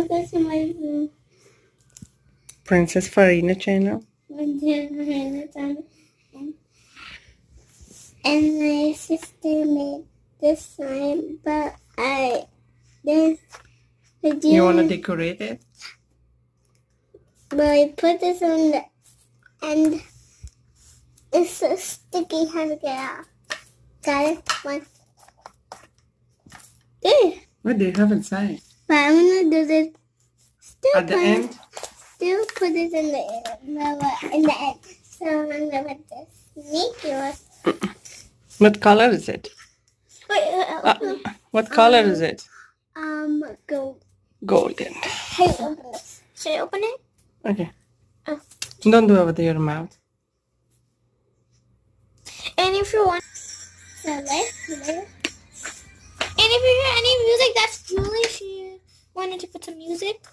I'll go to my room. Princess Farina channel. And my hand on and, and my sister made this slime, but I then I didn't. You want to decorate it? But I put this on the and it's so sticky. How to get out? Got it. One. There. What do you have inside? But I'm gonna do this. Still At the put- end? Still put this in the in the end. So I'm gonna put this sneaky one. What color is it? Wait, uh, Uh, uh, what color is it? um, go. Golden. Hey, open this. Should I open it? Okay. Oh. Don't do it with your mouth. And if you want, so like, like. And if you hear any music, that's Julie. She wanted to put some music.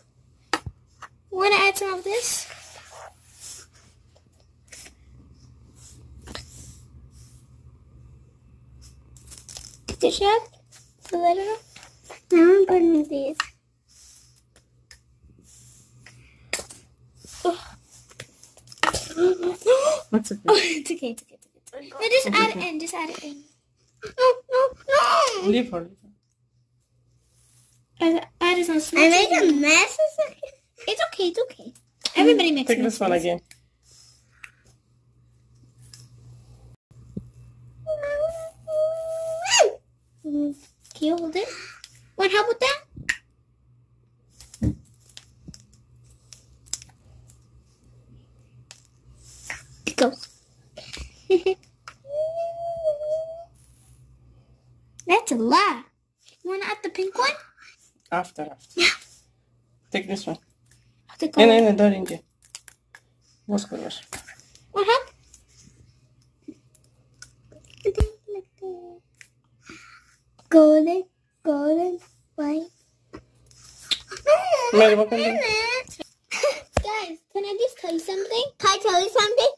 Want to add some of this? Did you have the letter? Now I'm putting these. What's it? Oh, it's okay, it's okay, it's okay. No, just add it in, just add it in. No, no, no. Leave her. Add, add it on I made a mess. It's okay, it's okay. Everybody makes Take this one again. Can you hold it? Want help with that? It goes. That's a lot. You want to add the pink one? After, after. Yeah. Take this one. No, no, no, don't injure. What's color? Want help? Golden, golden, white. Mary, what can do? Guys, can I just tell you something? Can I tell you something?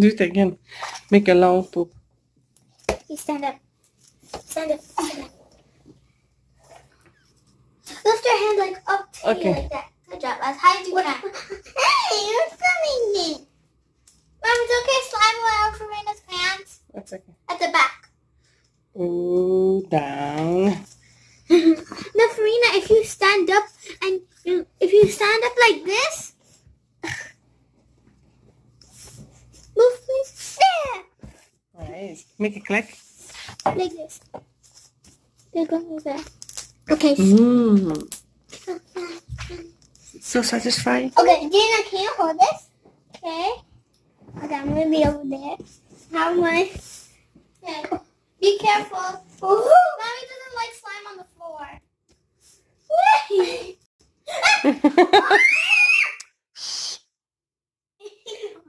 Do it again. Make a long poop. You stand up. Stand up. Stand up. Lift your hand like up to Okay. you like that. Good job. As high as you can. Hey, you're filming me. Mom, it's okay. Slime all over Rena's pants That's okay. at the back. Ooh, down. no, Farina, if you stand up and you, if you stand up like this, move please. There, Nice. Make a click. Like this. They're going goes there. Okay. Mmm. So satisfying. Okay, Gina, can you hold this? Okay. Okay, I'm gonna be over there. How am I? Yeah. Be careful. Mommy doesn't like slime on the floor.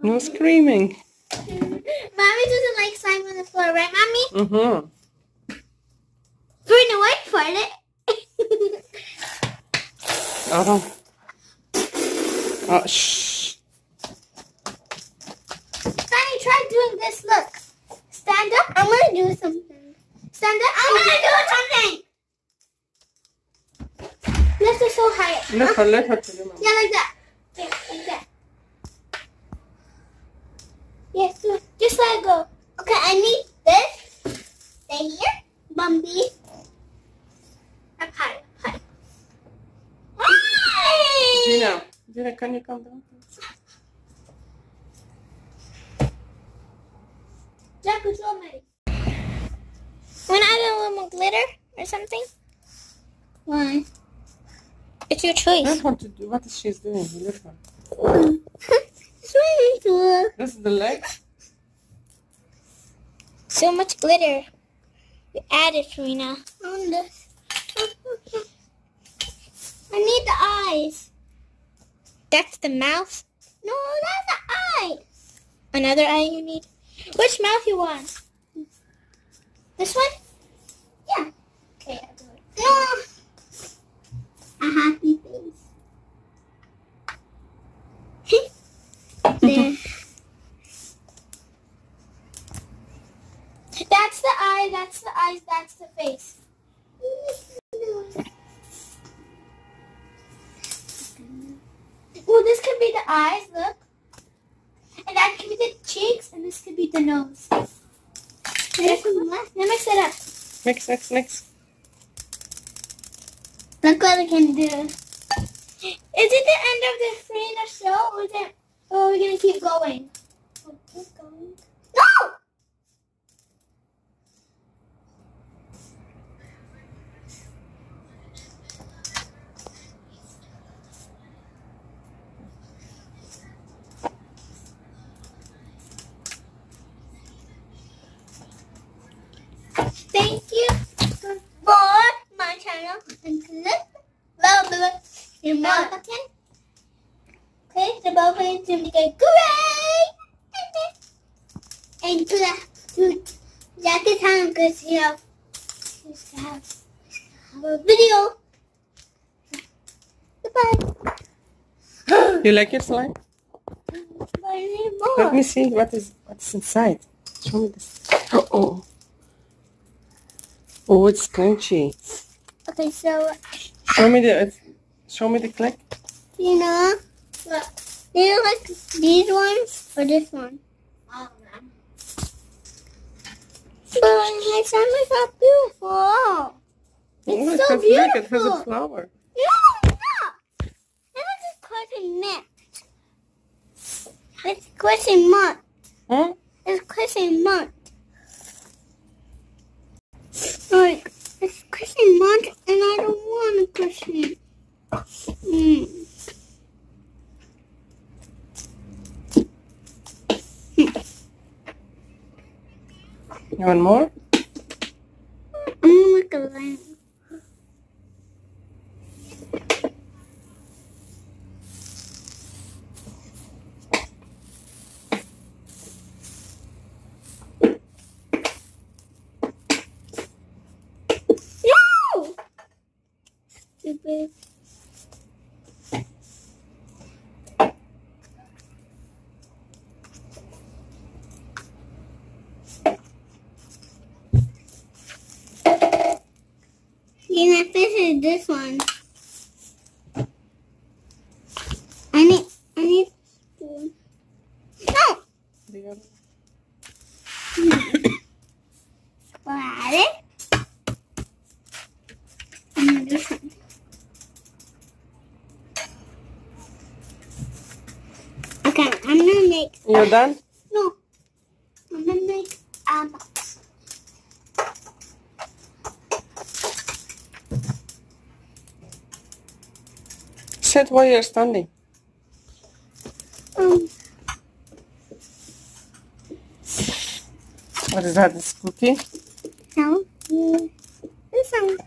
No screaming. Mommy doesn't like the floor, right, Mommy? Mm-hmm. Why you farted? Oh. Oh, shh. Sonny, try doing this. Look. Stand up. I'm gonna do something. Stand up. I'm gonna do something. Lift it so high. Let her, let her to the. Yeah, like that. Yeah, like that. Yes, do it. just let it go. Okay, I need this. Stay here. Bumpy. Up high. Up high. Hey! Gina, Gina, can you come down? please? Jack, control me. Want to add a little more glitter or something? Why? It's your choice. Let her to do what is she's doing. Let her. it's really cool. This is the leg. So much glitter. We added, Farina. On this. I need the eyes. That's the mouth. No, that's the eye. Another eye you need. Which mouth you want? This one? Yeah. Okay, I'll do it. No. A happy face. there. That's the eye. eye, that's the eyes, that's the face. Well, this could be the eyes, look. And that could be the cheeks, and this could be the nose. Let me mix it up. Mix, mix, mix. Look what I can do. Is it the end of the screen or show, or is it, or are we gonna keep going? keep going. No! Thank you for my channel and click bell button and bell button. Click the button to make it great. And clap to Jack the time because you have, you have, have a video. Goodbye. You like your slime? But I need more. Let me see what is what's inside. Show me this. Oh, oh. Oh, it's crunchy. Okay, so Show me the. Show me the click. you know, what? Do you like these ones or this one? But my son is so beautiful. It's so has- Look, it has a flower. No, no. That was a question mark. It's question mark. Huh? It's question mark. Like, it's question mark and I don't want a question. Mm. Want more? I'm gonna make a line. No! Stupid. You know, this is this one. I need, I need spoon. No! Other- Got it. I'm gonna do. Okay, I'm gonna make, You're done? no, I'm gonna make a box. Sit while you're standing. Um, What is that? This cookie? no, mm, this one.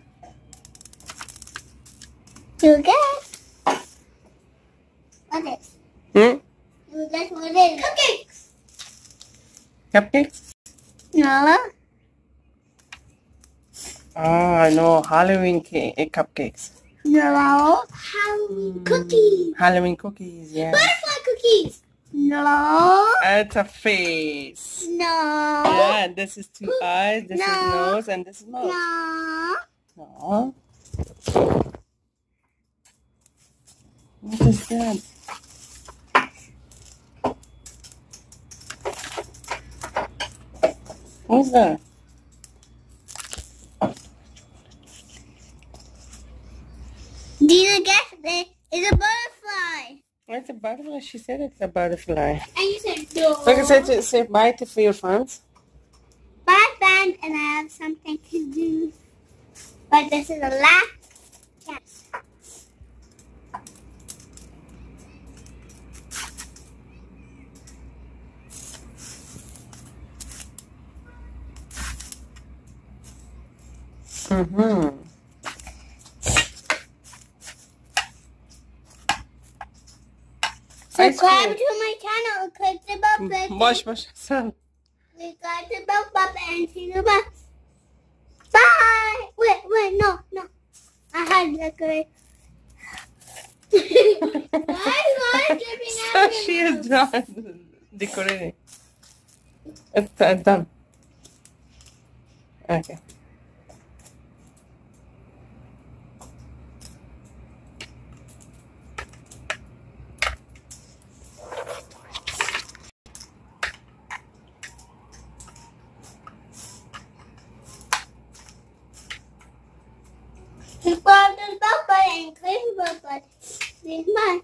You guess. What is? Hmm? You guess what is? Cookies. Cupcakes? No. Ah, I know. Halloween cake, eh, cupcakes. No. Halloween cookies. Halloween cookies, yeah. Butterfly cookies. No. It's a face. No. Yeah, and this is two eyes, this is nose, and this is mouth. No. No. What is that? What's that? Do you guess it? It's a butterfly. It's a butterfly. She said it's a butterfly. And you said no. Look, it said, say bye to for your friends. Bye, band, and I have something to do. But this is the last chance. Mm-hmm. Subscribe cream. to my channel. Click the bell button. Wash, wash yourself. We got the bell button and see the bus. Bye. Wait, wait, no, no. I had decorate. Why am I dripping So she is done decorating. It's uh, done. Okay. Well,